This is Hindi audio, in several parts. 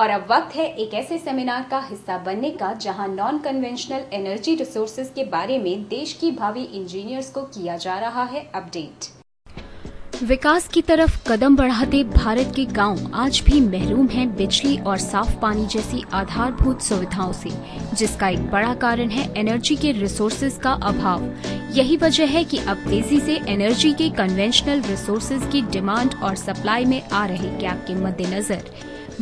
और अब वक्त है एक ऐसे सेमिनार का हिस्सा बनने का, जहाँ नॉन कन्वेंशनल एनर्जी रिसोर्सेज के बारे में देश की भावी इंजीनियर्स को किया जा रहा है अपडेट विकास की तरफ़ कदम बढ़ाते भारत के गाँव आज भी महरूम हैं बिजली और साफ़ पानी जैसी आधारभूत सुविधाओं से, जिसका एक बड़ा कारण है एनर्जी के रिसोर्सेज का अभाव। यही वजह है कि अब तेज़ी से एनर्जी के कन्वेंशनल रिसोर्सेज की डिमांड और सप्लाई में आ रहे गैप के मद्देनजर।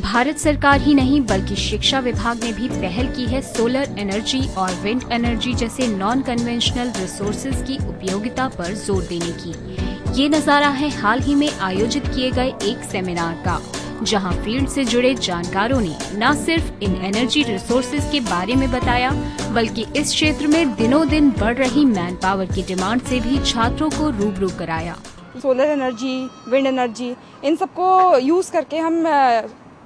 भारत सरकार ही नहीं, बल्कि शिक्षा विभाग ने भी पहल की है सोलर एनर्जी और विंड एनर्जी जैसे नॉन कन्वेंशनल रिसोर्सेज की उपयोगिता पर ज़ोर देने की। ये नज़ारा है हाल ही में आयोजित किए गए एक सेमिनार का, जहाँ फ़ील्ड से जुड़े जानकारों ने न सिर्फ़ इन एनर्जी रिसोर्सेज के बारे में बताया, बल्कि इस क्षेत्र में दिनों दिन बढ़ रही मैन पावर की डिमांड से भी छात्रों को रूबरू कराया। सोलर एनर्जी विंड एनर्जी इन सबको यूज़ करके हम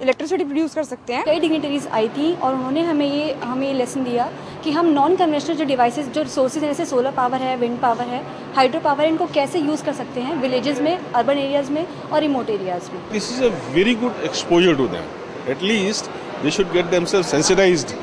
इलेक्ट्रिसिटी प्रोड्यूस कर सकते हैं। कई डिग्निटरीज आई थी और उन्होंने हमें ये हमें ये लेसन दिया कि हम नॉन कन्वेंशनल जो डिवाइसेस जो रिसोर्सेज जैसे सोलर पावर है विंड पावर है हाइड्रो पावर है इनको कैसे यूज़ कर सकते हैं विलेजेस में अर्बन एरियाज़ में और रिमोट एरियाज़ में? This is a very good exposure to them at least they should get themself sensitised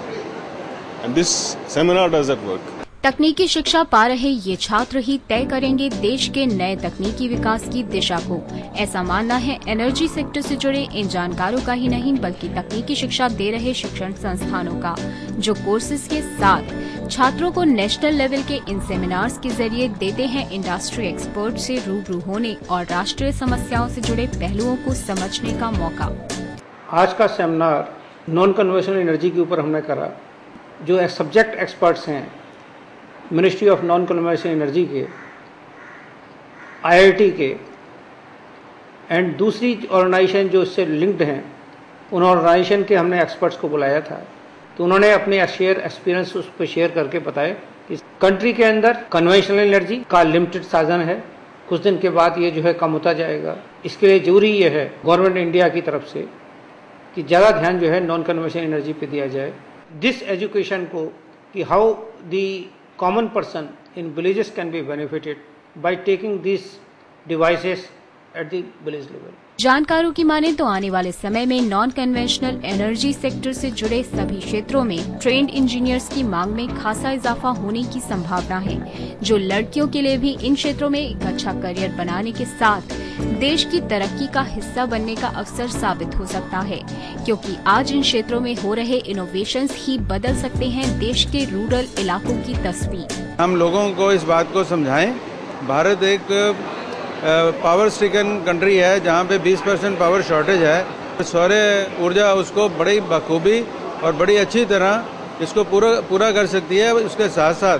and this seminar does that work तकनीकी शिक्षा पा रहे ये छात्र ही तय करेंगे देश के नए तकनीकी विकास की दिशा को। ऐसा मानना है एनर्जी सेक्टर से जुड़े इन जानकारों का ही नहीं, बल्कि तकनीकी शिक्षा दे रहे शिक्षण संस्थानों का, जो कोर्सेज के साथ छात्रों को नेशनल लेवल के इन सेमिनार्स के ज़रिए देते हैं। इंडस्ट्री एक्सपर्ट से रूबरू होने और राष्ट्रीय समस्याओं से जुड़े पहलुओं को समझने का मौका। आज का सेमिनार नॉन कन्वेंशनल एनर्जी के ऊपर हमने करा, जो सब्जेक्ट एक्सपर्ट्स हैं ministry of non conventional energy के आईआईटी के एंड दूसरी ऑर्गेनाइजेशन जो इससे लिंक्ड हैं, उन ऑर्गेनाइजेशन के हमने एक्सपर्ट्स को बुलाया था। तो उन्होंने अपने शेयर एक्सपीरियंस उस पर शेयर करके बताए कि कंट्री के अंदर कन्वेंशनल एनर्जी का लिमिटेड साधन है। कुछ दिन के बाद ये जो है कम होता जाएगा। इसके लिए ज़रूरी ये है गवर्नमेंट इंडिया की तरफ़ से कि ज़्यादा ध्यान जो है नॉन कन्वेंशनल एनर्जी पे दिया जाए। दिस एजुकेशन को कि how the common person in villages can be benefited by taking these devices at the village level. जानकारों की माने तो आने वाले समय में नॉन कन्वेंशनल एनर्जी सेक्टर से जुड़े सभी क्षेत्रों में ट्रेंड इंजीनियर्स की मांग में खासा इजाफा होने की संभावना है जो लड़कियों के लिए भी इन क्षेत्रों में एक अच्छा करियर बनाने के साथ देश की तरक्की का हिस्सा बनने का अवसर साबित हो सकता है क्योंकि आज इन क्षेत्रों में हो रहे इनोवेशन ही बदल सकते हैं देश के रूरल इलाकों की तस्वीर हम लोगों को इस बात को समझाएँ भारत एक पावर स्टिकन कंट्री है, जहाँ पे 20 परसेंट पावर शॉर्टेज है। सौर ऊर्जा उसको बड़ी बखूबी और बड़ी अच्छी तरह इसको पूरा पूरा कर सकती है। उसके साथ साथ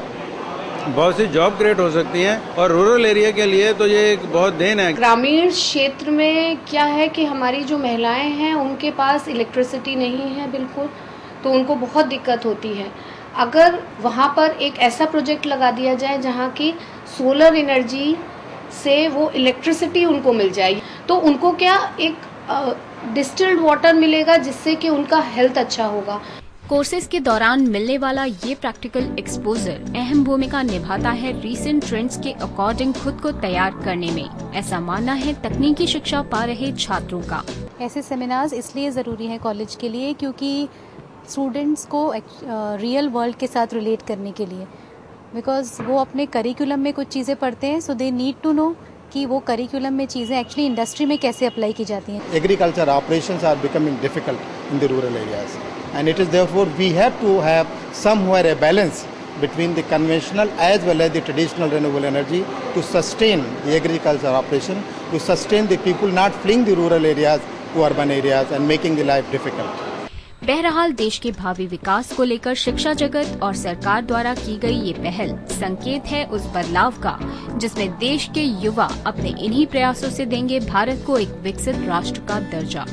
बहुत सी जॉब क्रिएट हो सकती हैं। और रूरल एरिया के लिए तो ये एक बहुत देन है। ग्रामीण क्षेत्र में क्या है कि हमारी जो महिलाएँ हैं, उनके पास इलेक्ट्रिसिटी नहीं है बिल्कुल तो उनको बहुत दिक्कत होती है। अगर वहाँ पर एक ऐसा प्रोजेक्ट लगा दिया जाए जहाँ की सोलर एनर्जी से वो इलेक्ट्रिसिटी उनको मिल जाएगी। तो उनको क्या एक डिस्टिल्ड वाटर मिलेगा जिससे कि उनका हेल्थ अच्छा होगा। कोर्सेज के दौरान मिलने वाला ये प्रैक्टिकल एक्सपोजर अहम भूमिका निभाता है रीसेंट ट्रेंड्स के अकॉर्डिंग खुद को तैयार करने में। ऐसा मानना है तकनीकी शिक्षा पा रहे छात्रों का। ऐसे सेमिनार्स इसलिए ज़रूरी हैं कॉलेज के लिए क्योंकि स्टूडेंट्स को रियल वर्ल्ड के साथ रिलेट करने के लिए। बिकॉज़ वो अपने करिकुलम में कुछ चीज़ें पढ़ते हैं so they need to know कि वो करिकुलम में चीज़ें एक्चुअली इंडस्ट्री में कैसे अप्लाई की जाती हैं। Agriculture operation are becoming difficult in the rural areas and it is therefore we have to have some हुआर a balance between the conventional as well as the traditional renewable energy to sustain the agriculture operation to sustain the people not fleeing the rural areas to urban areas and making the life difficult बहरहाल देश के भावी विकास को लेकर शिक्षा जगत और सरकार द्वारा की गई ये पहल संकेत है उस बदलाव का, जिसमें देश के युवा अपने इन्हीं प्रयासों से देंगे भारत को एक विकसित राष्ट्र का दर्जा।